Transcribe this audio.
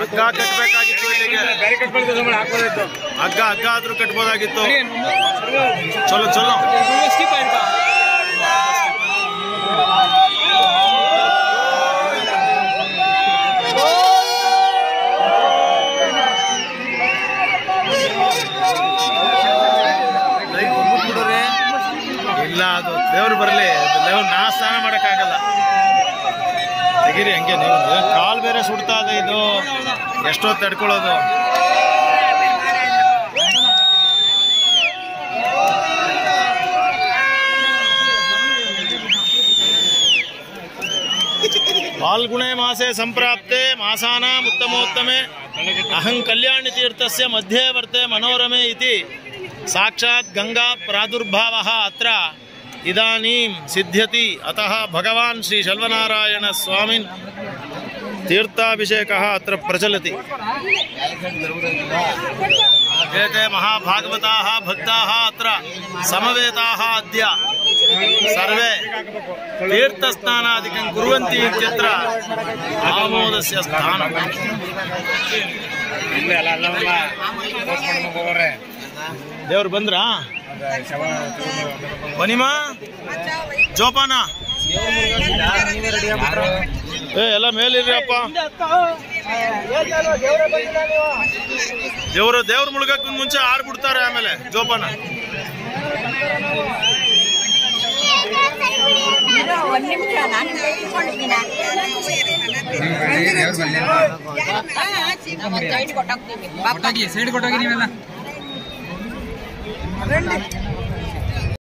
ಹಗ್ಗ ಕಟ್ಟಬೇಕಾಗಿತ್ತು ಇಲ್ಲಿಗೆ. ಹಗ್ಗ ಹಗ್ಗ ಆದ್ರೂ ಕಟ್ಬೋದಾಗಿತ್ತು. ಚಲೋ ಚಲೋ. ಇಲ್ಲ, ಅದು ದೇವ್ರು ಬರಲಿ. ದೇವ್ರು ನಾ ಸ್ನಾನ ಮಾಡಕ್ಕಾಗಲ್ಲ. ತೆಗೀರಿ ಹಂಗೆ ನೀವು ಕಾಲು ಬೇರೆ ಸುಡ್ತಾ ಇದೆ ಇದು. ಎಷ್ಟೋ ತಡ್ಕೊಳ್ಳೋದು. ಪಾಲ್ಗುಣೆ ಮಾಸೆ ಸಂಪ್ರಾಪ್ತೆ, ಮಾಸಾನ ಉತ್ತಮೋತ್ತಮೆ ಅಹಂ ಕಲ್ಯಾಣಿ ತೀರ್ಥಸ್ಯ ಮಧ್ಯೆ ವರ್ತೆ ಮನೋರಮೆ ಇತಿ. ಸಾಕ್ಷಾತ್ ಗಂಗಾ ಪ್ರಾದುರ್ಭಾವ ಅತ್ರ. ಇದಾನೀಂ ಸಿದ್ಧತಿ ಅತಃ ಭಗವಾನ್ ಶ್ರೀ ಶಲ್ವನಾರಾಯಣ ಸ್ವಾಮಿನ್ ತೀರ್ಥಾಭಿಷೇಕ ಅತ್ರ ಪ್ರಚಲತಿ ಏತೆ ಮಹಾಭಾಗವತಾ ಭಕ್ತಾ ಅತ್ರ ಸಮವೇತಾ ಅದ್ಯ ಸರ್ವೇ ತೀರ್ಥಸ್ನಾನಾದಿಕಂ ಕುರುವಂತಿ ಇತ್ಯತ್ರ ಆಮೋದಸ್ಯ ಸ್ಥಾನ ದೇವ್ರು ಬಂದ್ರಾ? ಬನಿಮಾ ಜೋಪಾನ. ಏ ಎಲ್ಲ ಮೇಲಿರ್ರಿ ಅಪ್ಪ ದೇವ್ರು ದೇವ್ರ ಮುಳುಗಕ್ಕೆ ಮುಂಚೆ ಆಡ್ಬಿಡ್ತಾರೆ ಆಮೇಲೆ ಜೋಪಾನ. ಒಂದ್ ನಿಮಿಷ ನಾನು ಇಟ್ಕೊಂಡಿದ್ದೀನ ಸೈಡ್ ಕೊಟ್ಟಾಕ್ತೀನಿ ಕೊಟ್ಟೋಗಿ ಸೈಡ್ ಕೊಟ್ಟೋಗಿ ನೀವೆಲ್ಲ